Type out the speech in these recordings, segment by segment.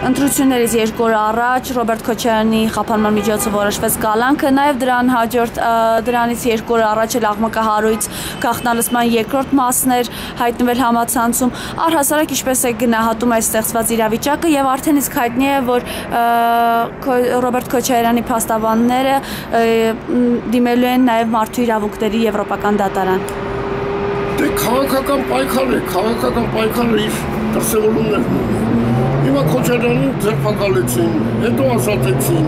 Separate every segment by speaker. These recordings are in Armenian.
Speaker 1: ընտրություններից երկու օր առաջ Ռոբերտ Քոչարյանի խափանման միջոցով որոշվեց կալանքը, նաև դրան հաջորդ դրանից երկու օր առաջ էլ աղմկահարույց գաղտնալսման երկրորդ մասն էր հայտնվել համացանցում։ Առհասարակ ինչպես է գնահատում այս ստեղծված իրավիճակը եւ արդեն իսկ հայտնի է, որ Ռոբերտ Քոչարյանի փաստաբանները դիմելու են նաև մարդու իրավունքների եվրոպական դատարան։
Speaker 2: Դե քաղաքական պայքար է, քաղաքական պայքարը իր դրսևորումներն ունի Հիմա Քոչարյանին ձերբակալեցին, հետո ազատեցին,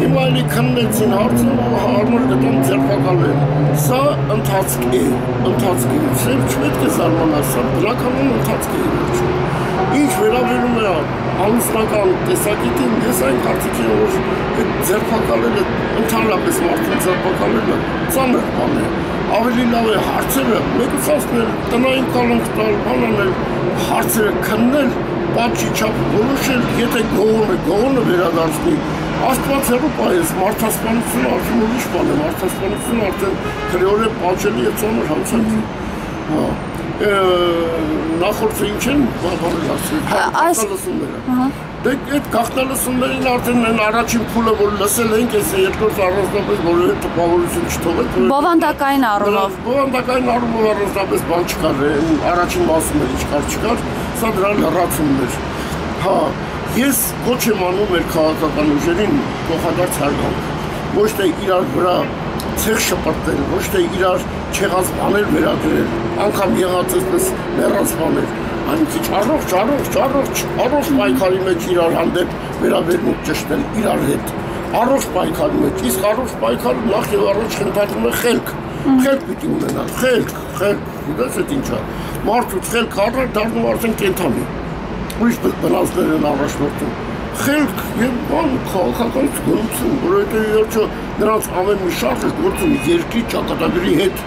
Speaker 2: հիմա էլի քննեցին, հարցը հարմար գտան ձերբակալել։ Սա ընթացք է, ընթացք է։ Սեր չպետք է զարմանալ, սա դրականon ընթացք է Ինչ վերաբերում է ամուսնական տեսակետին, ես այն կարծիքի որ այդ ձերբակալելը ընդհանրապես մարդուն ձերբակալելը ծանր բան է ավելի լավ է հարցերը մեկուսացնել, տնային կանոնք տալ, բանանել, հարցերը քննել, պատճի չափ որոշել, եթե գողոնը, գողոնը վերադարձնի, Աստված հեռու պայես, մարդասպանությունը արդեն ուրիշ բան է, մարդասպանությունը արդեն քրեորե պատժելի է ծանր հանցանք։ Հա նախորդը ինչ են բաբանել ասել, հաղթալսումները։ Դե այդ գաղթալսումներին արդեն են առաջին փուլը, որ լսել ենք, այս երկրորդ առանձնապես որևէ տպավորություն չթողեք։
Speaker 1: Բովանդակային առումով։
Speaker 2: Բովանդակային առումով առանձնապես բան չկար, առաջին մասում էլ չկար, չկար, սա դրա լրացումն էր։ Հա, ես ոչ եմ անում մեր քաղաքական ուժերին փոխադարձ հարգանք։ Ոչ թե իրար վրա ցեղ շպրտել, ոչ թե իրար չեղած բաներ վերագրել, անգամ եղած այսպես մեռած բաներ, այն քիչ առողջ, առողջ, առողջ, առողջ պայքարի մեջ իրար հանդեպ վերաբերմունք ճշտել իրար հետ։ Առողջ պայքարի մեջ, իսկ առողջ պայքարը նախ եւ առաջ ընդհանրում է խելք։ Խելք պիտի ունենալ, խելք, խելք, գիտես այդ ինչա։ Մարդու խելք առը դառնում արդեն կենթանի։ Ուրիշ բնազդներ են առաջնորդում խելք եւ բան քաղաքական զգոնություն, որովհետեւ իհարկե նրանց ամեն մի շարժը գործում երկրի ճակատագրի հետ